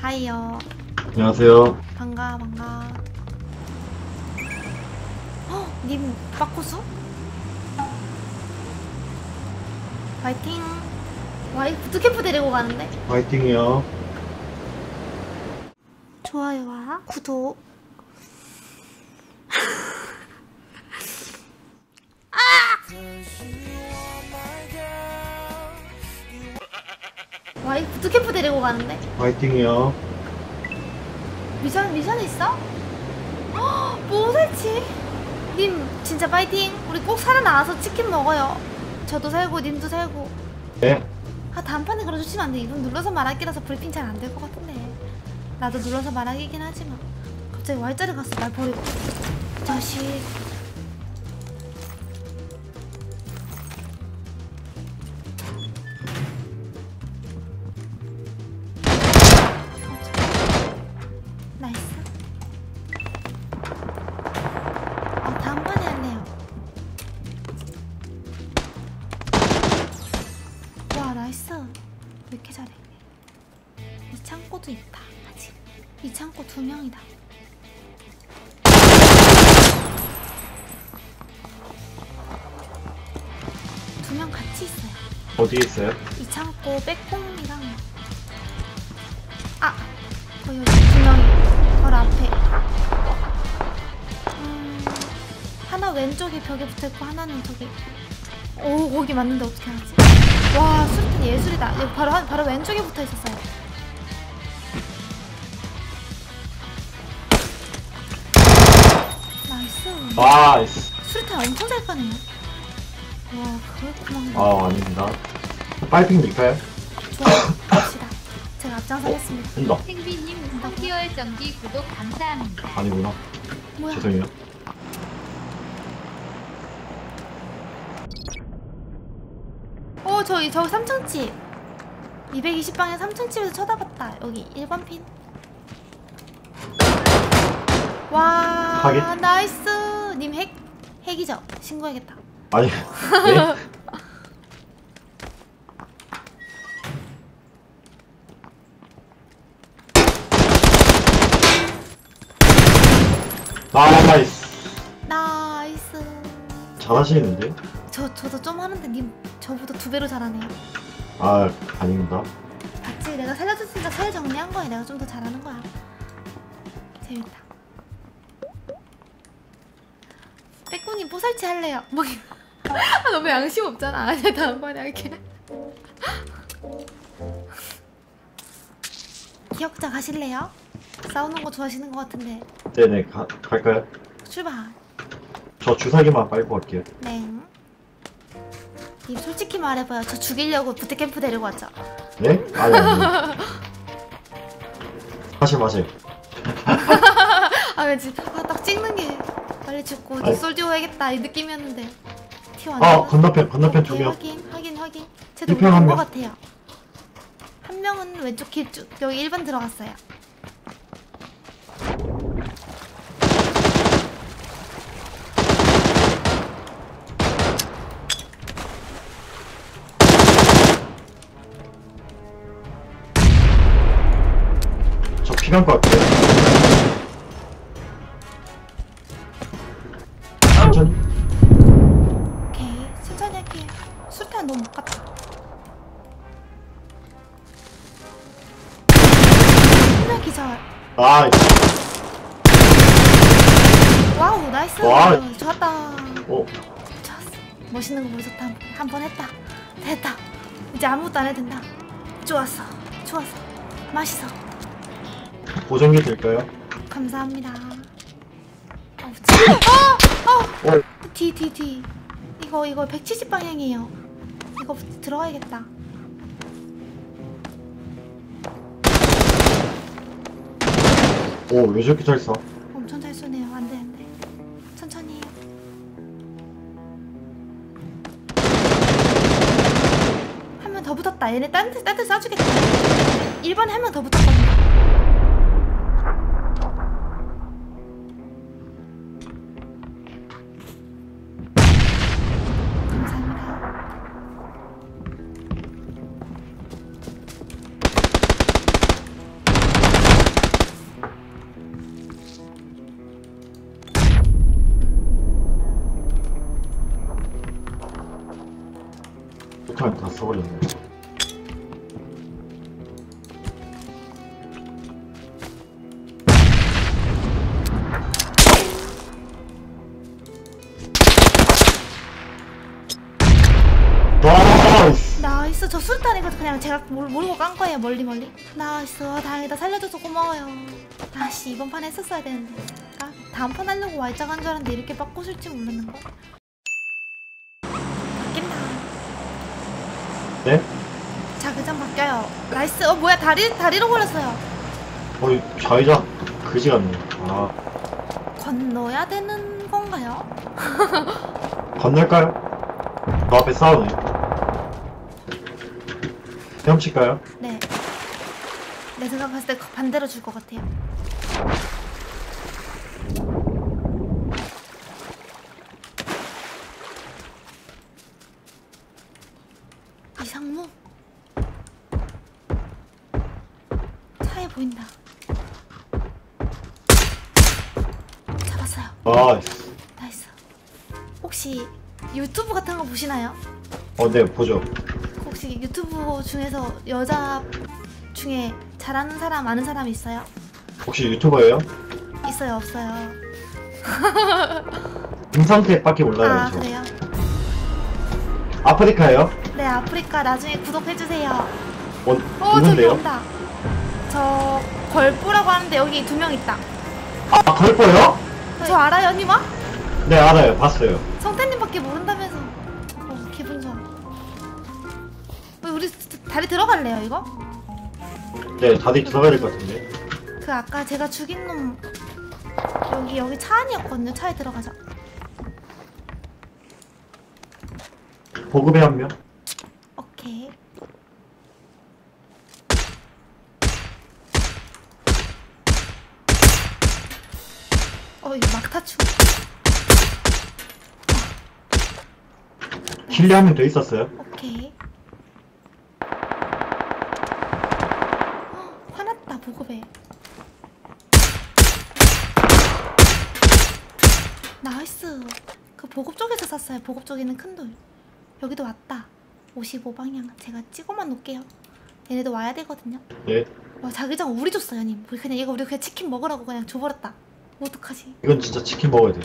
하이요. 안녕하세요. 반가 반가. 어, 님 빠코수? 파이팅. 와, 이 부트캠프 데리고 가는데? 화이팅이요. 좋아요와 구독. 와, 이 부트캠프 데리고 가는데? 화이팅이요. 미션 미션 있어? 헉, 뭐 살지? 님 진짜 파이팅. 우리 꼭 살아나와서 치킨 먹어요. 저도 살고 님도 살고. 네. 아 단판에 그러주시면 안 돼. 이분 눌러서 말하기라서 브리핑 잘 안 될 것 같은데. 나도 눌러서 말하기긴 하지만 갑자기 Y자리 갔어. 날 버리고. 자식. 두 명 같이 있어요. 어디에 있어요? 이 창고 빼꼼이랑. 아 거기 여기 두 명이 바로 앞에. 음, 하나 왼쪽에 벽에 붙어있고 하나는 저기. 오 거기 맞는데 어떻게 하지? 와 수류탄 예술이다. 여기 바로 한- 바로 왼쪽에 붙어있었어요. Nice. Nice. 수류탄 엄청 잘 까네요 와 그렇구만 아, 아닙니다. 파이팅? 좋아요 갑시다 제가 앞장서겠습니다 된다. 생비님 3개월 정기 구독 감사합니다. 아니구나. 뭐야 죄송해요. 어 저기 저기 3층집 220방에 3층집에서 쳐다봤다 여기 1번 핀 와, 하긴. Nice. 님 핵, 핵이죠? 신고해야겠다. 아니. 네? Nice. Nice. 잘하시는데? 저, 저도 좀 하는데 님 저보다 두 배로 잘하네요. 아, 아닙니다. 봤지? 내가 살려줬으니까 살 정리한 거야. 내가 좀 더 잘하는 거야. 재밌다. 빼꾸님 뽀살치 할래요. 뭐, 아, 너무 양심 없잖아. 아니야, 다음번에 할게. 기억자 가실래요? 싸우는 거 좋아하시는 것 같은데. 네네, 가, 갈까요? 출발. 저 주사기만 빨고 갈게요. 네. 님 솔직히 말해봐요. 저 죽이려고 부트캠프 데리고 왔죠? 네? 아니, 아니. 마실, 마실. 아 왠지 아, 딱 찍는 게 빨리 죽고. 솔디오 해야겠다 이 느낌이었는데 티 완전 아, 건너편, 건너편 두 명. 확인 확인 확인 쟤도 이편 한 온것 명. 같아요 한 명은 왼쪽 길 쭉 여기 1번 들어갔어요 저 피간 것 같아요. 좋았어 멋있는 거 보여줬다 한 번 했다 됐다 이제 아무것도 안 해도 된다 좋았어 좋았어 맛있어 보정기 될까요? 감사합니다. 어, 치- 어! 어! 어, 뒤, 뒤, 뒤. 이거, 이거 170 방향이에요. 이거 들어가야겠다. 오, 왜 저렇게 잘 써? 얘네 딴데 딴데 싸주겠다. 1번에 한명 더 붙었거든요. 폭탄을 다 써버렸네. 그냥 제가 모르, 모르고 깐 거예요 멀리 멀리 nice 아, 다행이다 살려줘서 고마워요 아씨 이번 판 했었어야 되는데 아, 다음 판 하려고 말짱한 줄 알았는데 이렇게 줄 모르는 거 바뀐다 네? 자기장 바뀌어요 nice 어 뭐야 다리, 다리로 걸렸어요 어이, 좌회전 그지 같네. 아, 건너야 되는 건가요? 건널까요? 너 앞에 싸우네. 헤엄칠까요? 네. 내 생각 봤을 때 반대로 줄 것 같아요. 이상무. 차에 보인다. 잡았어요. Nice. Nice. 혹시 유튜브 같은 거 보시나요? 어, 네, 보죠. 유튜브 중에서 여자 중에 잘하는 사람 아는 사람 있어요? 혹시 유튜버예요? 있어요 없어요? 임상태밖에 몰라요. 아 저. 그래요? 아프리카예요? 네 아프리카 나중에 구독해주세요 어, 어 저기? 온다 저 걸프라고 하는데 여기 두 명 있다 아, 걸퍼요? 저 알아요 언니마? 네, 알아요. 봤어요. 다리 들어갈래요 이거? 네, 다들 들어가야 될 것 같은데. 그 아까 제가 죽인 놈 여기 여기 차 안이었거든요 차에 들어가자 보급에 한 명? 오케이. 어, 이거 막타충. 킬리 한명 더 있었어요? 오케이. 헉, 화났다, 보급에. Nice. 그 보급 쪽에서 샀어요. 보급 쪽에 있는 큰 돌. 여기도 왔다. 55방향. 제가 찍어만 놓을게요. 얘네도 와야 되거든요. 네. 와 자기장 우리 줬어요 님 우리 그냥 이거 우리 그냥 치킨 먹으라고 그냥 줘버렸다 어떡하지 이건 진짜 치킨 먹어야 돼.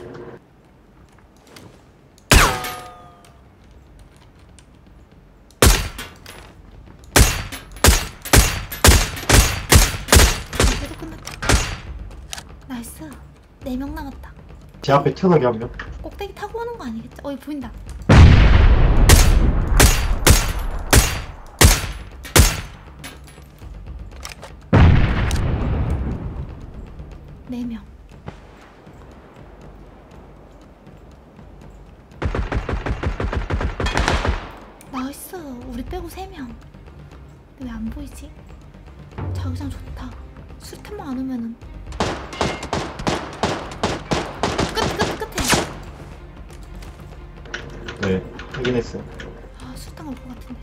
그래도 끝났다 nice 4명 남았다 제 앞에 트럭이 한 명? 꼭대기 타고 오는 거 아니겠지? 어이 보인다 네 명 nice 우리 빼고 3명 왜 안 보이지? 자기장 좋다 수탄만 안 오면은 네, 확인했어요. 아 수탄 올것 같은데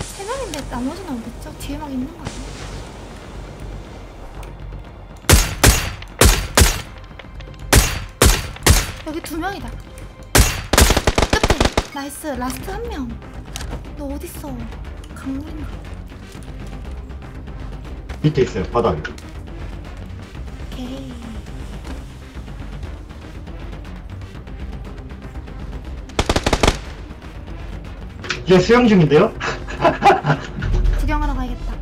세 명인데 나머지는 어딨죠? 뒤에 막 있는 거 아니야? 여기 두 명이다. 끝에 nice last 한 명. 너 어딨어? 강물인가? 밑에 있어요, 바닥에. 오케이. 얘 수영 중인데요? 구경하러 가야겠다.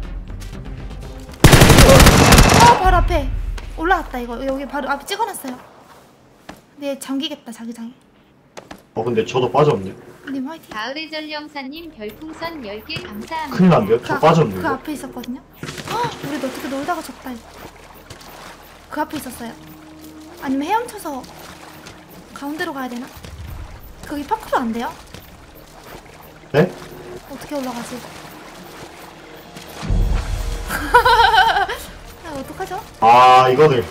어 바로 앞에 올라왔다 이거 여기 바로 앞에 찍어놨어요. 네 잠기겠다 자기장에. 어, 근데 저도 빠졌네요. 님 화이팅. 가을의 전령사님 별풍선 10개 감사합니다. 큰일 났네요. 그, 저 앞- 빠졌네요. 그 앞에 있었거든요. 헉, 우리 너 어떻게 놀다가 졌다 이거. 그 앞에 있었어요. 아니면 헤엄쳐서 가운데로 가야 되나? 거기 파크로 안 돼요? 네? 어떻게 올라가지? 아, 어떡하죠? 아, 이거를.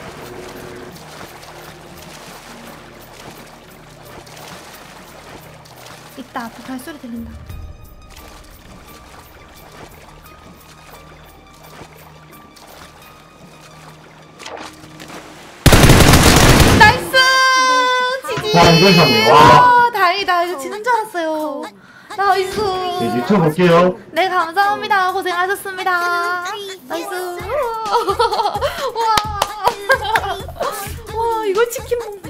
발소리 들린다. Nice! GG! 와, 이걸 잡네. 와. 아, 다행이다. 이거 지는 줄 알았어요. Nice. 네, 유튜브 볼게요. 네 감사합니다. 고생하셨습니다. Nice. 우와. 와. 이걸 치킨 먹네